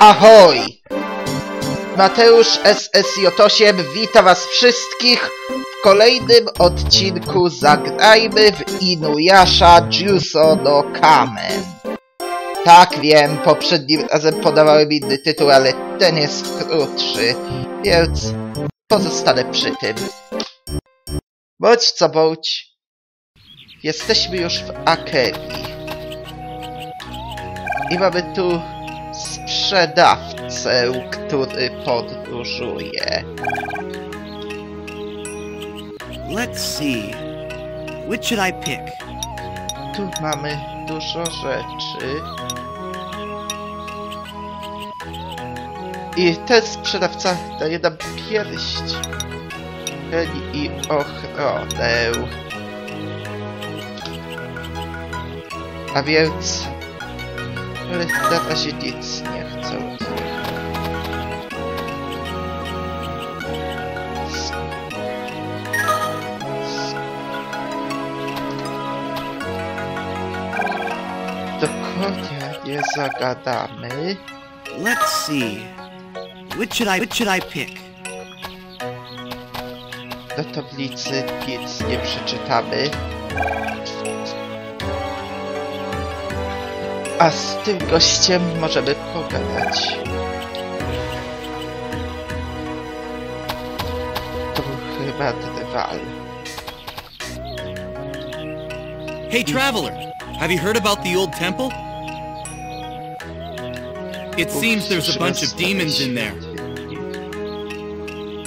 Ahoj! Mateusz SSJ8 wita was wszystkich w kolejnym odcinku Zagrajmy w Inuyasha Juso no Kamen. Tak, wiem, poprzednim razem podawałem inny tytuł, ale ten jest krótszy, więc pozostanę przy tym. Bądź co bądź, jesteśmy już w Akemi. I mamy tu sprzedawcę, który podróżuje. Let's see. Which should I pick? Tu mamy dużo rzeczy. I ten sprzedawca daje nam pierść. I ochronę. A więc... Ale na razie nic nie chcę. Do konia nie zagadamy. Let's see. Which should I which should I pick? Do tablicy nic nie przeczytamy. A z tym gościem możemy pogadać. To był chyba Drwal. Hey, traveler, have you heard about the old temple? It seems there's a bunch of demons in there.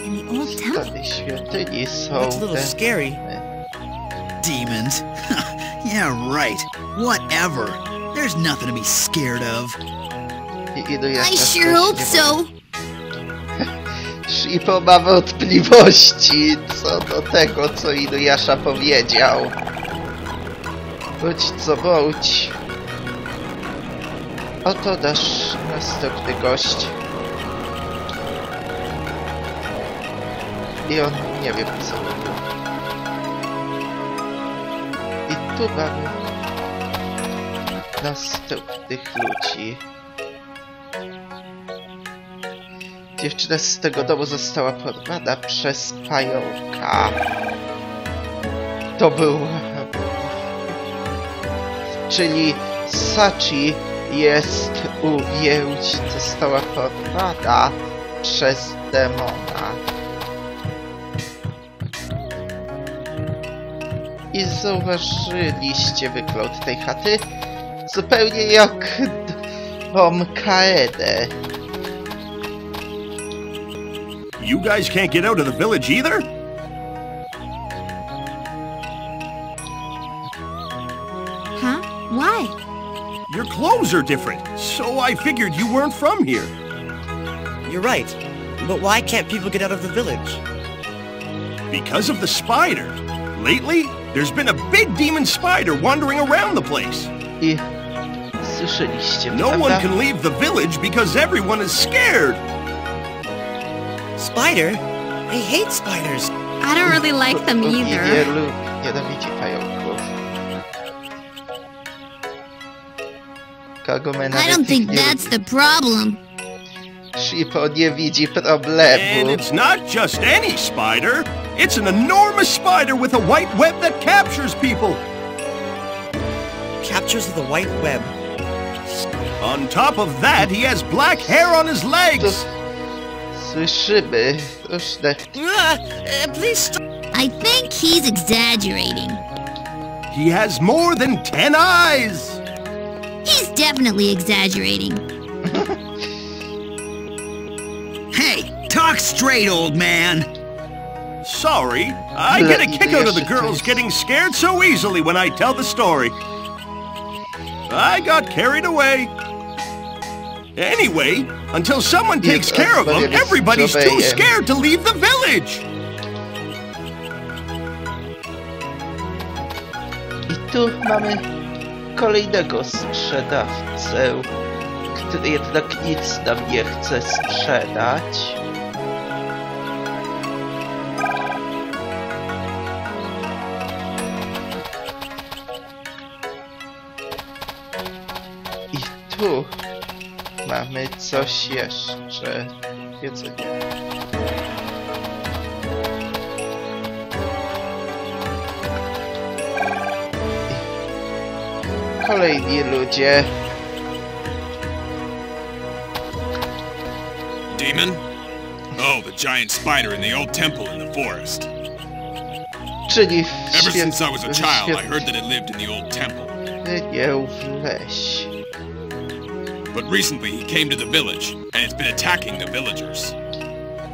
In the old W temple? starej świątyni są That's a little scary. Demons? yeah, right. Whatever. There's nothing to be scared of. i Inuyasha I sure hope so. Shippo ma wątpliwości co do tego, co Inuyasha powiedział. Bądź co bądź. Oto nasz następny gość. I on nie wie co robi. I tu mamy następnych ludzi. Dziewczyna z tego domu została porwana przez pająka. To był... Czyli Sachi jest uwięź, została porwana przez demona. I zauważyliście wygląd tej chaty? Zupełnie jak dom Kaede. You guys can't get out of the village either? Huh? Why? Your clothes are different, so I figured you weren't from here. You're right. But why can't people get out of the village? Because of the spider. Lately, there's been a big demon spider wandering around the place. I słyszeliście, No prawda? one can leave the village because everyone is scared. Spider? I hate spiders. I don't really like them I either. wielu nienawidzi pająków. Kagome I don't think that's the problem. Shippo nie widzi And problemu. it's not just any spider. It's an enormous spider with a white web that captures people. Captures the white web. On top of that, he has black hair on his legs. Słyszymy różne... Uh, please stop. I think he's exaggerating. He has more than ten eyes. He's definitely exaggerating. Hey, talk straight, old man. Sorry, I get a kick out of the girls getting scared so easily when I tell the story. I got carried away. Anyway, until someone takes Yes, care of them, it is everybody's too scared to leave the village. I tu mamy kolejnego sprzedawcę, który jednak nic nam nie chce sprzedać. tu mamy coś jeszcze. Jedzenie. Kolejni ludzie. Demon? Oh, the giant spider in the old temple in the forest. Czyli w Ever since I was a child, I heard that it lived in the old temple. w leś. But recently he came to the village, and it's been attacking the villagers.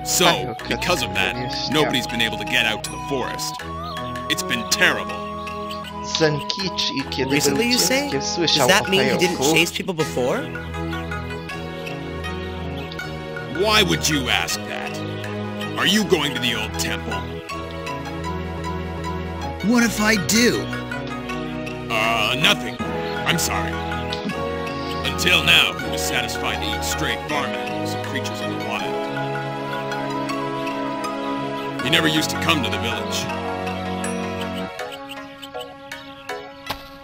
So, because of that, nobody's been able to get out to the forest. It's been terrible. Zenkichi, kiedy Recently, you say? Does that mean he didn't chase people before? Why would you ask that? Are you going to the old temple? What if I do? Uh, nothing. I'm sorry. Until now, he was satisfied to eat stray farm animals and creatures of the wild. He never used to come to the village.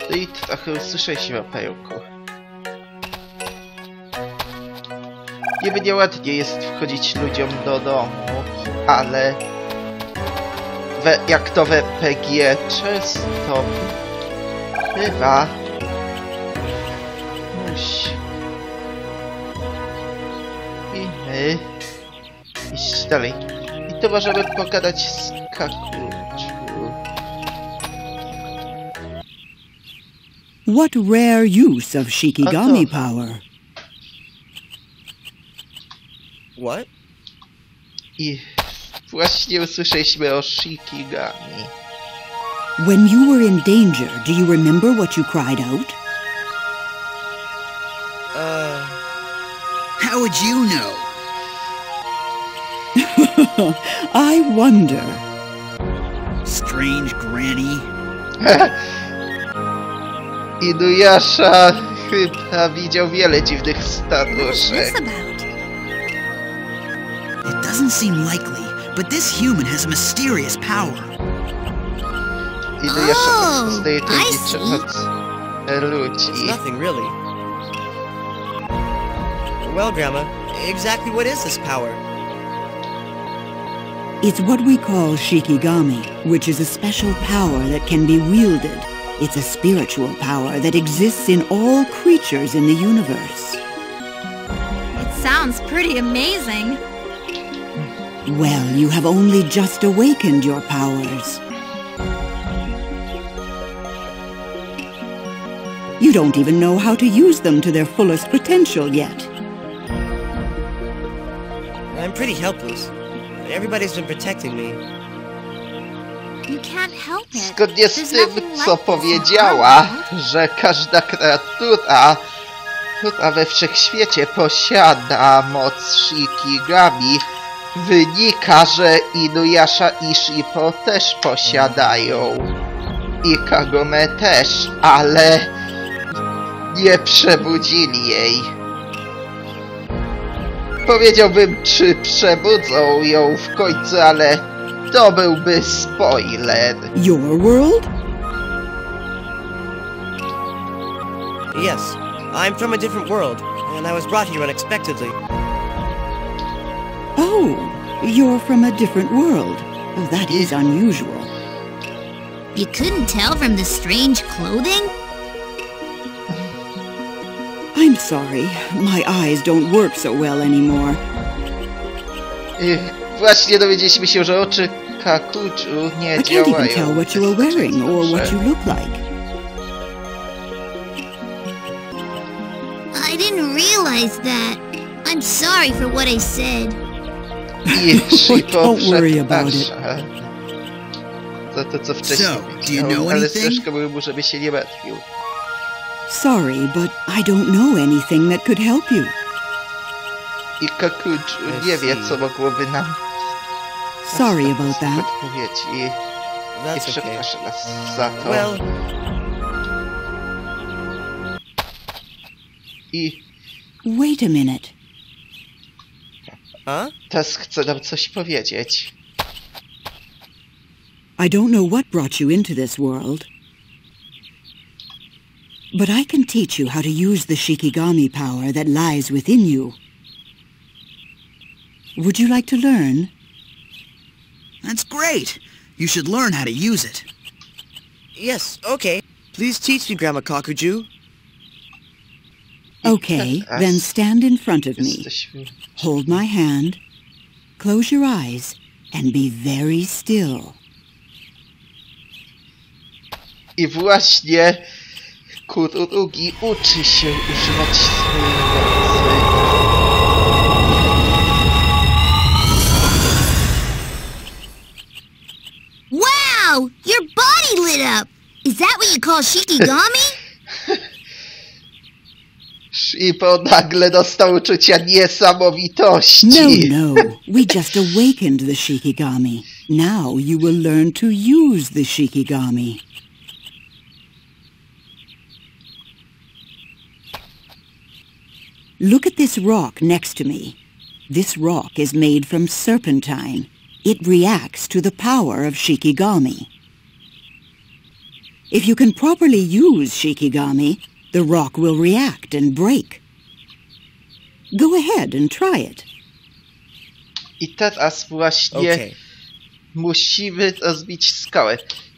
I trochę usłyszeliśmy o pająku. Niby nieładnie jest wchodzić ludziom do domu, ale we, jak to w RPG często bywa, iść dalej. I tu możemy pogadać z Kakuczu. What rare use of Shikigami power? What? I właśnie usłyszeliśmy o Shikigami. When you were in danger, do you remember what you cried out? Uh, How would you know? I wonder. Strange granny. Inuyasha chyba widział wiele dziwnych What's staruszek. this about? It doesn't seem likely, but this human has a mysterious power. Inuyasha Oh, rozpoznaje I tajemnicze see. ludzi. it's nothing really. Well, Grandma, exactly what is this power? It's what we call Shikigami, which is a special power that can be wielded. It's a spiritual power that exists in all creatures in the universe. It sounds pretty amazing. Well, you have only just awakened your powers. You don't even know how to use them to their fullest potential yet. I'm pretty helpless. Everybody's been protecting me. You can't help it. Zgodnie z tym, co powiedziała, że każda kreatura która we wszechświecie posiada moc Shikigami, wynika, że Inuyasha i Shippo też posiadają. I Kagome też, ale nie przebudzili jej. Powiedziałbym, czy przebudzą ją w końcu, ale to byłby spoiler. Your world? Yes, I'm from a different world, and I was brought here unexpectedly. Oh, you're from a different world. That is unusual. You couldn't tell from the strange clothing? I'm sorry, my eyes don't work so well anymore. Właśnie dowiedzieliśmy się, że oczy Kakuczu nie I can't even działają. tell what you are wearing or what you look like. I didn't realize that. I'm sorry for what I said. I Don't worry about it. przeprasza za to, co wcześniej So, do you powiedział, know ale anything? troszkę mu, żeby się nie martwił. Sorry, but I don't know anything that could help you. I Kakuczu nie wie, co mogłoby nam Sorry about that. odpowiedzieć i, i That's okay. przepraszam nas za to. Well, I Wait a minute. huh? teraz chce nam coś powiedzieć. I don't know what brought you into this world. But I can teach you how to use the Shikigami power that lies within you. Would you like to learn? That's great. You should learn how to use it. Yes, okay. Please teach me, Grandma Kakuju. Okay, then stand in front of me. Hold my hand, close your eyes, and be very still. I właśnie Kururugi uczy się używać swojej mocy. Wow! Your body lit up! Is that what you call Shikigami? Shippo nagle dostał uczucia niesamowitości. No, no, we just awakened the Shikigami. Now you will learn to use the Shikigami. Look at this rock next to me. This rock is made from serpentine. It reacts to the power of Shikigami. If you can properly use Shikigami, the rock will react and break. Go ahead and try it. I teraz właśnie Okay. musimy rozbić skałę.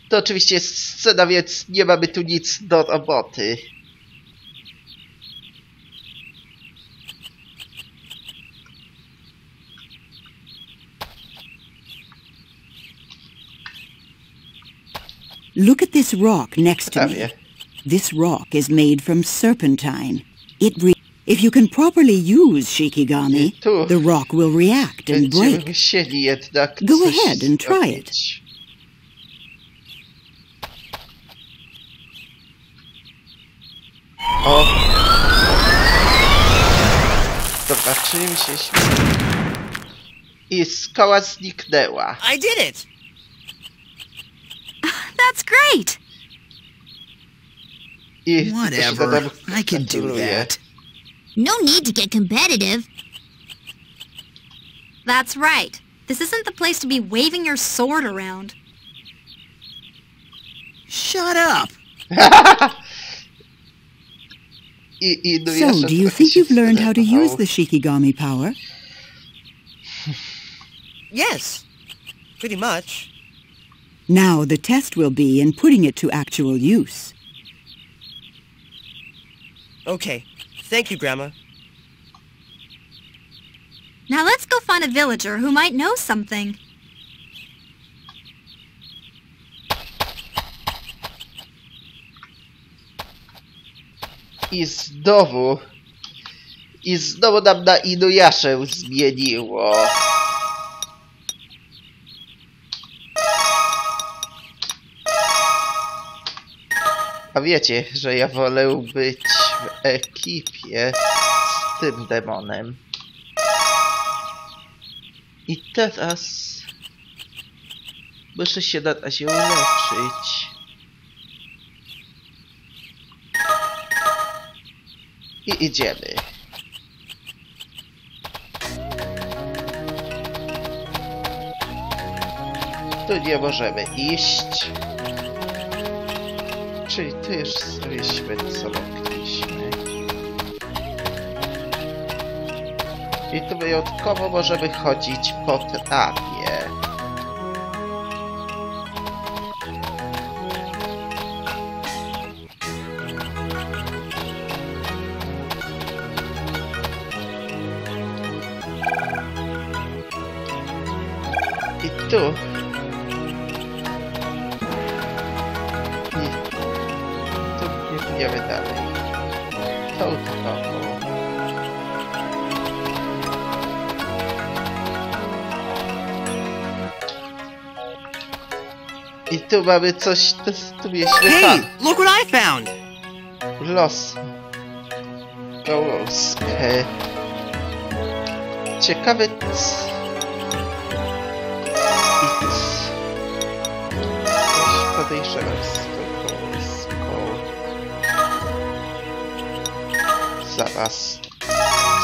To oczywiście jest scena, więc nie mamy tu nic do roboty. Look at this rock next to Prawie. me. This rock is made from serpentine. It re- if you can properly use Shikigami, the rock will react and Będziemy break. musieli jednak Go ahead and try it. zrobić. O! Zobaczymy się I skała zniknęła. I did it! That's great! I Whatever. I can do that. No need to get competitive. That's right. This isn't the place to be waving your sword around. Shut up. I, i no So, do you think you've learned how to use the Shikigami power? Yes. Pretty much. Now the test will be in putting it to actual use. Okay. Thank you, Grandma. Now let's go find a villager who might know something. I znowu... I znowu nam na Inuyaszę zmieniło. Wiecie, że ja wolę być w ekipie z tym demonem. I teraz... Muszę się na razie uleczyć. I idziemy. Tu nie możemy iść. Czyli zrobiliśmy co mogliśmy. I tu wyjątkowo możemy chodzić po trawie. I tu. I tu mamy coś, tu mieliśmy Hey, look what I found! Los. Gołąskę. Ciekawe c... I c... Coś podejrzewam. Zaraz.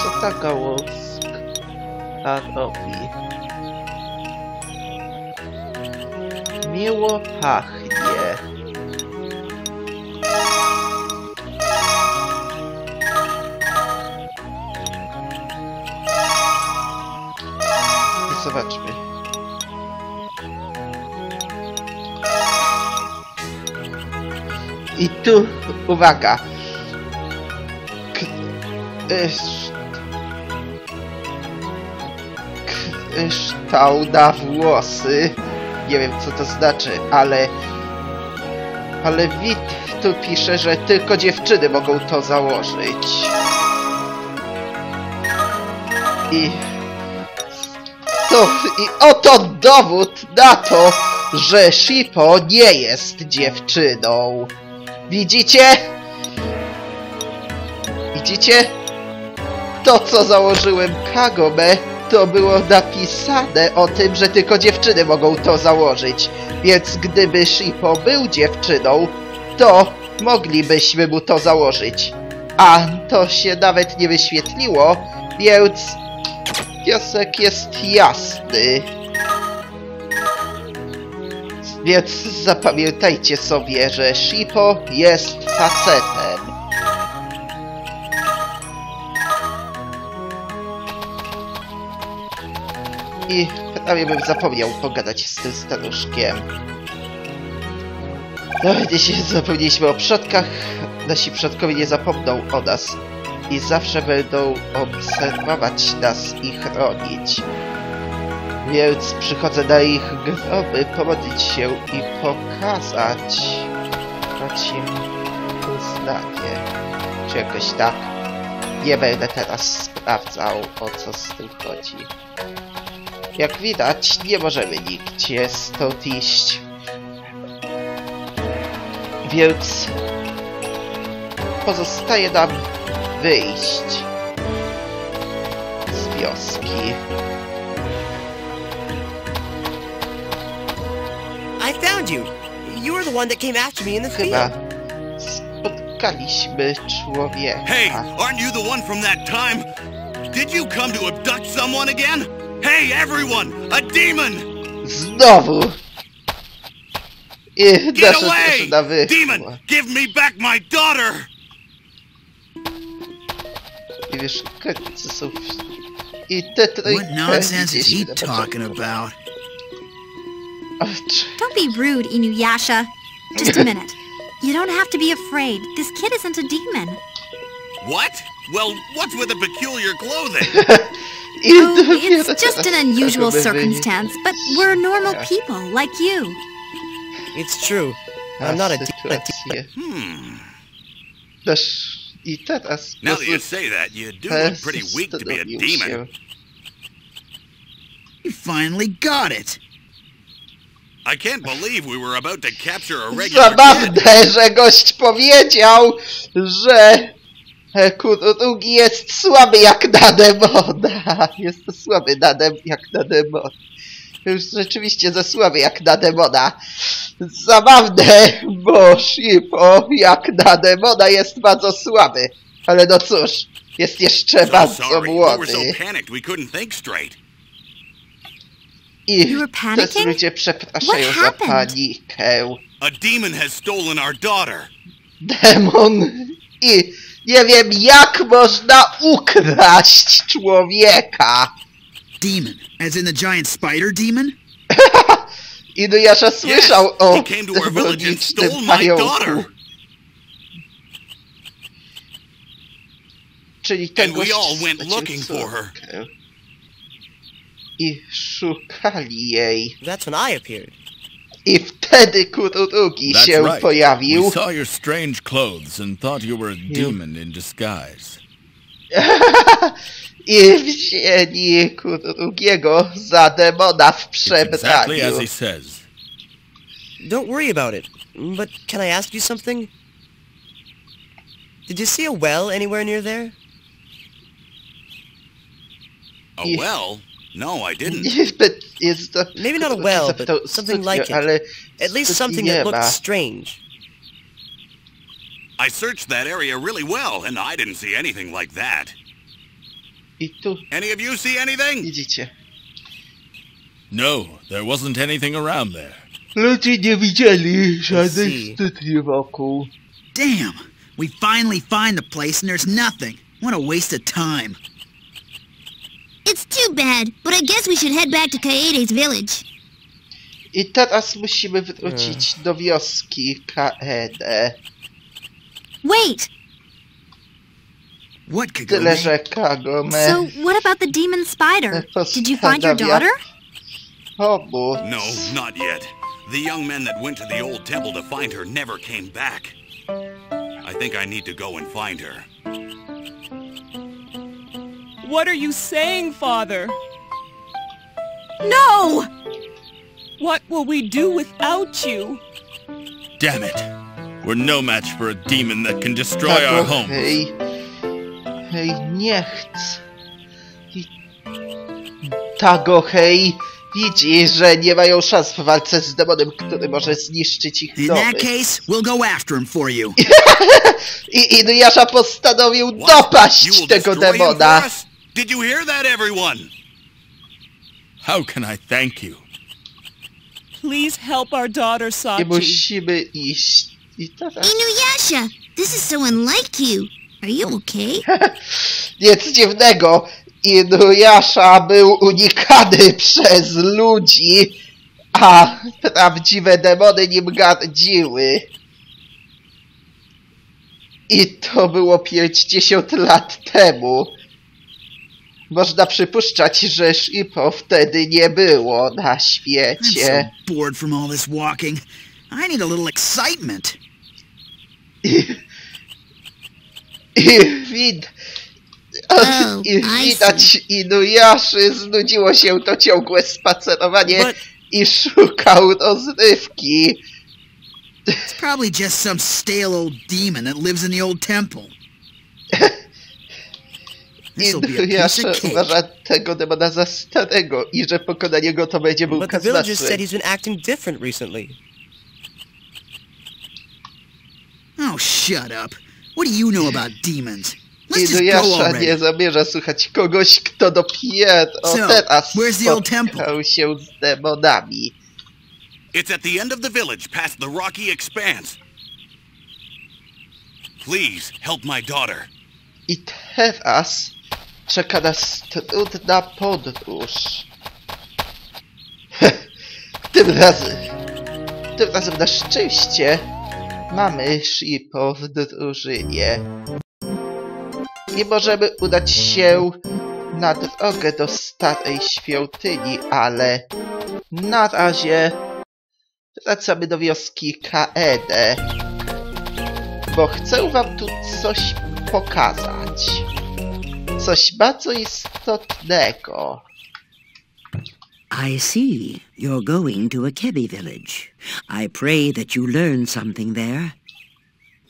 Co ta gałązka robi? miło pachnie. I zobaczmy. I tu, uwaga, e, e, kształda włosy. Nie wiem co to znaczy, ale... Ale Wit tu pisze, że tylko dziewczyny mogą to założyć. I... To, I oto dowód na to, że Shippo nie jest dziewczyną. Widzicie? Widzicie? To, co założyłem Kagome, to było napisane o tym, że tylko dziewczyny mogą to założyć. Więc gdyby Shippo był dziewczyną, to moglibyśmy mu to założyć. A to się nawet nie wyświetliło, więc wniosek jest jasny. Więc zapamiętajcie sobie, że Shippo jest facetem. I prawie bym zapomniał pogadać z tym staruszkiem. No, jeśli zapomnieliśmy o przodkach, nasi przodkowie nie zapomną o nas i zawsze będą obserwować nas i chronić. Więc przychodzę na ich groby pomodlić się i pokazać dać im uznanie. Czy jakoś tak. Nie będę teraz sprawdzał o co z tym chodzi. Jak widać, nie możemy nigdzie stąd iść. Więc pozostaje nam wyjść z wioski. I found you. You were the one that came after me in the Chyba spotkaliśmy człowieka. Hey, aren't you the one from that time? Did you come to abduct someone again? Hey, everyone! A demon! Znowu! I Get nasza away! drużyna. Demon, give me back my daughter! I wiesz, końce są... w- I te trójkę What nonsense is he talking about? Don't be rude, Inuyasha. Just a minute. You don't have to be afraid. This kid isn't a demon. What? Well, what's with the peculiar clothing? I Oh, it's just an unusual circumstance, but we're normal Yeah. people, like you. It's true. I'm not a demon. sytuację. hmm. Też i teraz Now that you say that, you do look pretty weak to be a demon. You finally got it. I can't believe we were about to capture a regular kid. Zabawne, że gość powiedział, że Kurugi jest słaby jak na demona. Jest to słaby na dem jak na demona. Już rzeczywiście za słaby jak na demona. Zabawne, bo Shippo jak na demona jest bardzo słaby. Ale no cóż, jest jeszcze So bardzo sorry. Młody. I panicking? ludzie przepraszają za panikę. A demon has stolen our daughter. demon i nie wiem jak można ukraść człowieka. Demon, as in the giant spider demon? I Inuyasha słyszał Yes, o he came to our village and stole demonicznym my pająku. daughter. Czyli ten And we gość all went stracił looking for her. córkę. I szukali jej. That's when I appeared. I wtedy Kurugi That's się right. pojawił. We saw your strange clothes and thought you were a demon in disguise. I wzięli Kurugiego za demona w It's exactly as he says. Don't worry about it. But can I ask you something? Did you see a well anywhere near there? A well? No, I didn't. Niby jest to... Maybe not a well, but something like it. At least something that looked strange. I searched that area really well, and I didn't see anything like that. I Any of you see anything? No, there wasn't anything around there. Ludzie nie see. żadnych studni wokół. Damn, we finally find the place and there's nothing. What a waste of time. It's too bad, but I guess we should head back to Kaede's village. I teraz musimy wrócić hmm. do wioski Kaede. Wait! What, Tyle, Kagome? że Kagome So, what about the demon spider? Did you find your postanawia daughter? pomóc. No, not yet. The young men that went to the old temple to find her never came back. I think I need to go and find her. What are you saying, Father? No! What will we do without you? Damn it. We're no match for a demon that can destroy our Tago, homes. hej, hej, nie chcę. Tago, hej, widzi, że nie mają szans w walce z demonem, który może zniszczyć ich In domy. that case, we'll go after him for you. I Inuyasha postanowił You dopaść tego demona. Did you hear that, everyone? How can I thank you? Please help our daughter, Sachi. musimy iść. I teraz... Inuyasha, this is so unlike you. Are you okay? Nic dziwnego, Inuyasha był unikany przez ludzi, a prawdziwe demony nim gardziły. I to było 50 lat temu. Można przypuszczać, że Shippo wtedy nie było na I'm so świecie. bored from all this walking. I need a little excitement. I, i, wid, Oh, i widać znudziło się to ciągłe spacerowanie But i szukał rozrywki. It's probably just some stale old demon that lives in the old temple. This'll be a piece Inuyasha of cake. uważa tego demona za starego i że pokonanie go to będzie but bułka the z villagers said masłem. he's been acting different recently. Oh, shut up. What do you know about demons? Let's just go Inuyasha nie already. zamierza słuchać kogoś, kto dopiero So, teraz where's the old temple? spotkał się z demonami. It's at the end of the village, past the rocky expanse. Please, help my daughter. I teraz czeka nas trudna podróż. tym razem, tym razem na szczęście mamy Shippo w drużynie. Nie możemy udać się na drogę do starej świątyni, ale na razie wracamy do wioski Kaede, bo chcę wam tu coś pokazać. Coś bardzo istotnego. I see. You're going to Akebi village. I pray that you learn something there.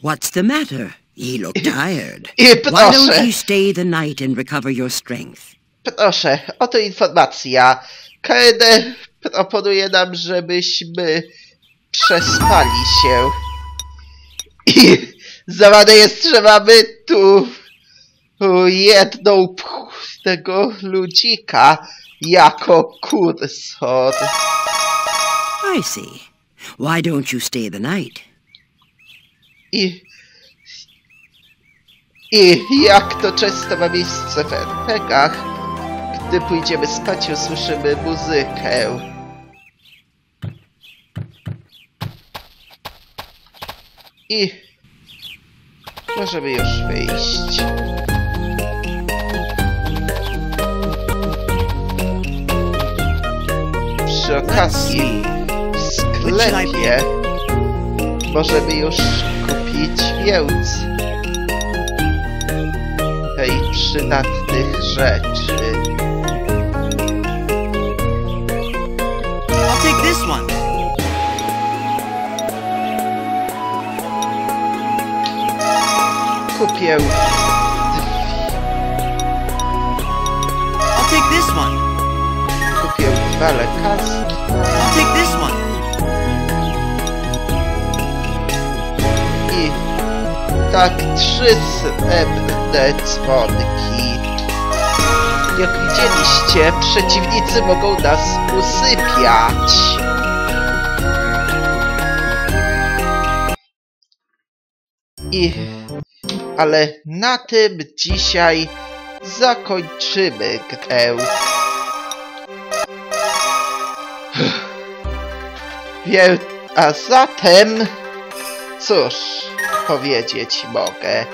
What's the matter? Ye look tired. I Why don't proszę, ye stay the night and recover your strength? proszę, oto informacja. Kaede proponuje nam, żebyśmy przespali się. I zawane jest, że mamy tu jedną tego ludzika jako kursor. I see. Why don't you stay the night? I, I jak to często ma miejsce w RPGach, gdy pójdziemy spać, usłyszymy muzykę. I możemy już wyjść. Przy okazji w sklepie możemy już kupić więcej tej przydatnych rzeczy. I'll take this one. Kupię I'll take this one. Lekarstwa I'll take this one. i tak trzy srebrne dzwonki. Jak widzieliście, przeciwnicy mogą nas usypiać. I... Ale na tym dzisiaj zakończymy grę. Wiel... A zatem... Cóż, powiedzieć mogę.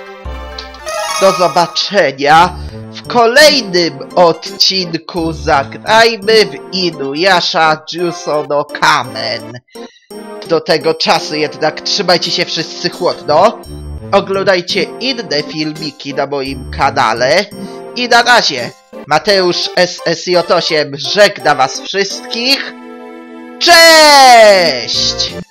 Do zobaczenia w kolejnym odcinku Zagrajmy w Inuyasha Jusono Kamen. Do tego czasu jednak trzymajcie się wszyscy chłodno. Oglądajcie inne filmiki na moim kanale. I na razie, Mateusz SSJ8 żegna was wszystkich. Cześć!